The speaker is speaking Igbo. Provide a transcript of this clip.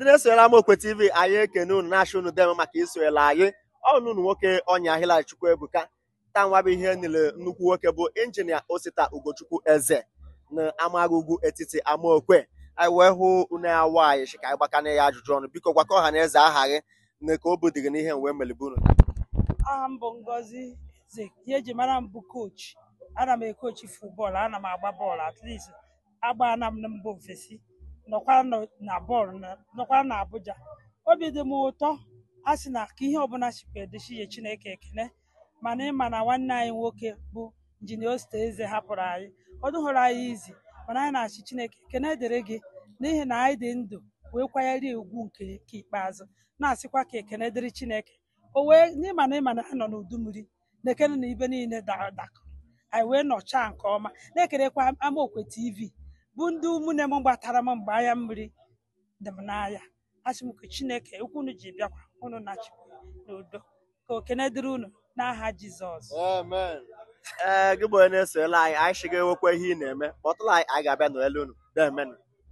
ndị na-esonyere Amaokwe TV anyị ekene unu na-achọ unu dem maka isonyere anyị. Ọnụ unu nwoke ọnya Hillary Chukwuebuka taa nwa bụ ihe niile nnukwu nwoke bụ injinia Osita Ugochukwu Eze na amaghị ugwu etiti Amaokwe. Anyị wee hụ unu ya nwaanyị chika anyị gbakana ya ajụjụ ọnụ. Biko gwakọ ọha na eze aha gị na ka o budiri n'ihe wee melibe unu. Aha m bụ Ngozi ihe eji mara m bụ ana m ekochi futbọọlụ ana m agba bọọlụ at least agbaana m mba ofesi. Nọkwa nọ- na bọọlụ na- nọkwa na Abuja. Obi dị m ụtọ a sị na ka ihe ọbụla sikwa edechi ya Chineke ekene mana ịma na nwanne anyị nwoke bụ injinia Osita Eze hapụrụ anyị. Ọ dụhụrụ anyị izi mana anyị na-achị Chineke ekene dịrị gị n'ihi na anyị dị ndụ wee kwanyere ugwu nke nke ikpeazụ. Na-asịkwa ka ekene dịrị Chineke. O wee n'ịma na ịma na ha nọ n'udu mmiri na-ekene na ibe niile da- dakọrọ anyị wee nọchaa nke ọma na-ekerekwa Amaokwe TV bụ ndị ụmụnne m gbatara m mgbe anya mmiri dị m n'anya asị m ka Chineke okwu unu ji bịakwa unu na chukwu n'udo. Ka okene dịrị unu n'aha Jizọs. Ee gị bụ onye na-esonyere anyị anyị shiga ewekwa ihe ị na-eme. Kpọtụrụ anyị anyị ga-abịa n'elu unu. Demenụ.